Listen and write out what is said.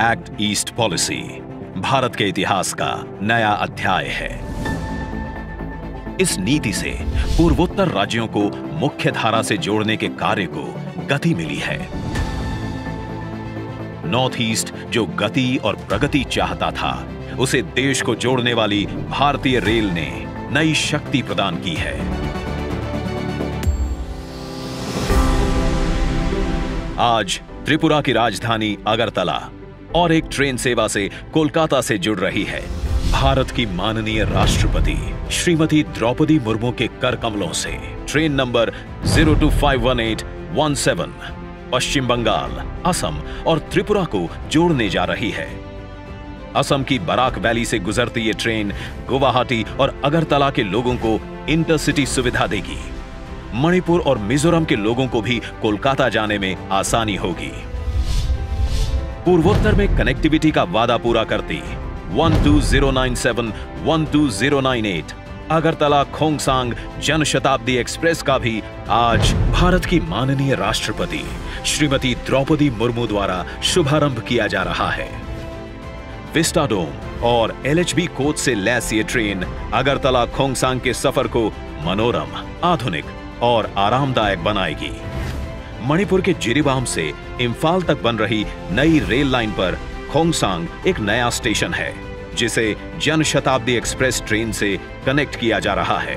Act east policy Bharat के इतिहास का नया अध्याय है। इस नीति से पूर्वोत्तर राज्यों को मुख्य धारा से जोड़ने के कार्य को गति मिली है। नॉर्थ ईस्ट जो गति और प्रगति चाहता था, उसे देश को जोड़ने वाली भारतीय रेल ने नई शक्ति प्रदान की है। आज त्रिपुरा की राजधानी अगरतला और एक ट्रेन सेवा से कोलकाता से जुड़ रही है। भारत की माननीय राष्ट्रपति श्रीमती द्रौपदी मुर्मू के कर कमलों से। Train number zero two five one eight one seven, Paschim Bengal, Assam और त्रिपुरा को जोड़ने जा रही है। असम की बराक वैली से गुजरती ये ट्रेन गुवाहाटी और अगरतला के लोगों को इंटरसिटी सुविधा देगी। मणिपुर और मिजोरम के लोगों को भी कोलकाता जाने में आसानी होगी। पूर्वोत्तर में कनेक्टिविटी का वादा पूरा करती। 12097, 12098 अगरतला खोंगसांग जन शताब्दी एक्सप्रेस का भी आज भारत की माननीय राष्ट्रपति श्रीमती द्रौपदी मुर्मू द्वारा शुभारंभ किया जा रहा है। विस्टाडोम और एलएचबी कोच से लैस ये ट्रेन अगरतला खोंगसांग के सफ़र को मनोरम आधुनिक और आरामदायक बनाएगी। मणिपुर के जिरीबाम से इम्फाल तक बन रही नई रेल लाइन पर खोंगसांग एक नया स्टेशन है, जिसे जन शताब्दी एक्सप्रेस ट्रेन से कनेक्ट किया जा रहा है।